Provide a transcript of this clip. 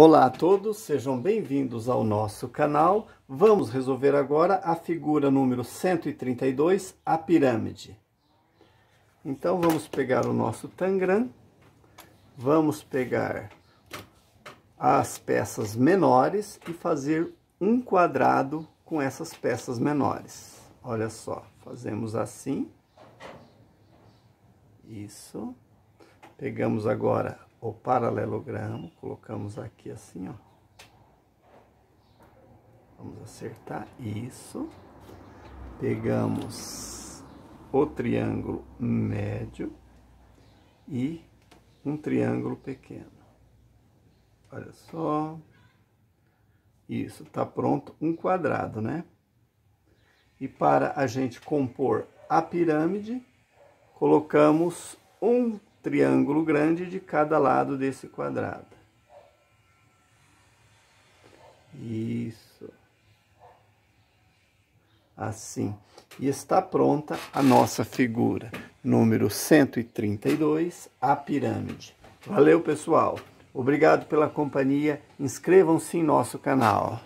Olá a todos, sejam bem-vindos ao nosso canal. Vamos resolver agora a figura número 132, a pirâmide. Então vamos pegar o nosso tangram, vamos pegar as peças menores e fazer um quadrado com essas peças menores. Olha só, fazemos assim. Isso. Pegamos agora o paralelogramo, colocamos aqui assim, ó. Vamos acertar isso. Pegamos o triângulo médio e um triângulo pequeno. Olha só. Isso, tá pronto um quadrado, né? E para a gente compor a pirâmide, colocamos um triângulo grande de cada lado desse quadrado. Isso. Assim. E está pronta a nossa figura número 132, a pirâmide. Valeu, pessoal! Obrigado pela companhia. Inscrevam-se em nosso canal.